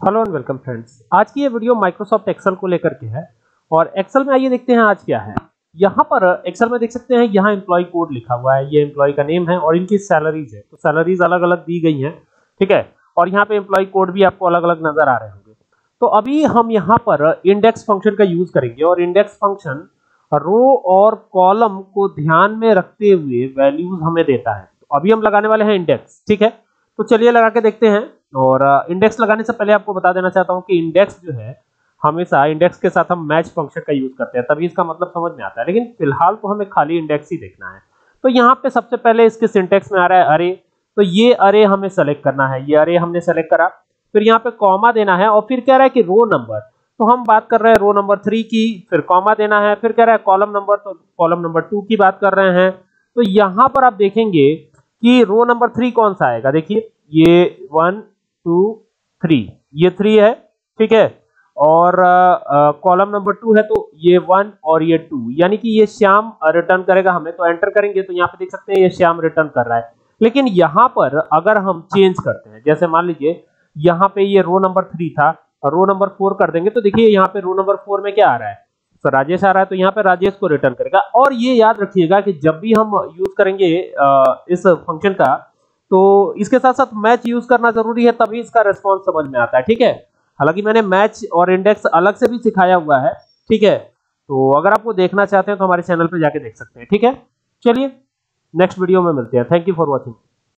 Hello and welcome friends. आज की ये वीडियो माइक्रोसॉफ्ट एक्सेल को लेकर के है और एक्सेल में आइए देखते हैं आज क्या है। यहाँ पर एक्सेल में देख सकते हैं, यहाँ एम्प्लॉय कोड लिखा हुआ है, ये एम्प्लॉय का नेम है और इनकी सैलरीज है। तो सैलरीज अलग अलग दी गई हैं, ठीक है? और यहाँ पे एम्प्लॉय कोड भी आपको अलग अलग नज़र आ रहे होंगे। तो अभी हम यहाँ पर इंडेक्स फ़ंक्शन का यूज़ करेंगे और इंडेक्स फ़ंक्शन रो और कॉलम को ध्यान में रखते हुए वैल्यूज़ हमें देता है। तो अभी हम लगाने वाले हैं इंडेक्स ठीक है? तो चलिए लगा के देखते हैं। और इंडेक्स लगाने से पहले आपको बता देना चाहता हूँ कि इंडेक्स जो है, हमेशा इंडेक्स के साथ हम मैच फ़ंक्शन का यूज़ करते हैं, तभी इसका मतलब समझ में आता है। लेकिन फ़िलहाल तो हमें खाली इंडेक्स ही देखना है। तो यहाँ पे सबसे पहले इसके सिंटेक्स में आ रहा है अरे तो ये अरे हमें सेलेक्ट करना है, ये अरे हमने सेलेक्ट करा। फिर यहाँ पे कॉमा देना है, और फिर कह रहा है कि रो नंबर तो हम बात कर रहे हैं रो नंबर थ्री की, फिर कॉमा देना है, फिर कह रहा है कॉलम नंबर तो कॉलम नंबर टू की बात कर रहे हैं। तो यहाँ पर आप देखेंगे कि रो नंबर थ्री कौन सा आएगा? देखिए, ये वन टू थ्री ये थ्री है, ठीक है? और कॉलम नंबर टू है तो ये वन और ये टू यानी कि ये श्याम रिटर्न करेगा, हमें तो एंटर करेंगे तो यहाँ पे देख सकते हैं ये श्याम रिटर्न कर रहा है। लेकिन यहाँ पर अगर हम चेंज करते हैं, जैसे मान लीजिए, यहाँ पे ये रो नंबर थ्री था रो नंबर फोर कर देंगे तो देखिए यहाँ पे रो नंबर फोर में क्या आ रहा है? तो राजेश आ रहा है तो यहाँ पे राजेश को रिटर्न करेगा। और ये याद रखिएगा कि जब भी हम यूज़ करेंगे इस फ़ंक्शन का तो इसके साथ साथ मैच यूज़ करना ज़रूरी है, तभी इसका रेस्पॉन्स समझ में आता है, ठीक है? हालाँकि मैंने मैच और इंडेक्स अलग से भी सिखाया हुआ है, ठीक है? तो अगर आपको देखना चाहते हैं तो हमारे चैनल पर जाके देख सकते हैं, ठीक है? चलिए नेक्स्ट वीडियो में मिलते हैं। Thank you for watching